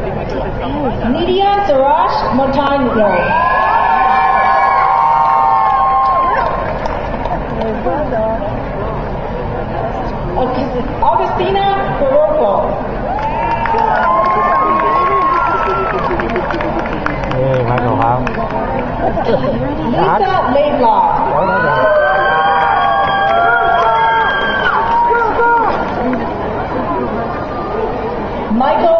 Nidia Siraj Mortango. Augustina Barroco. Hey, Michael. Lisa Laidlaw. Michael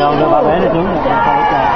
要不把白的整了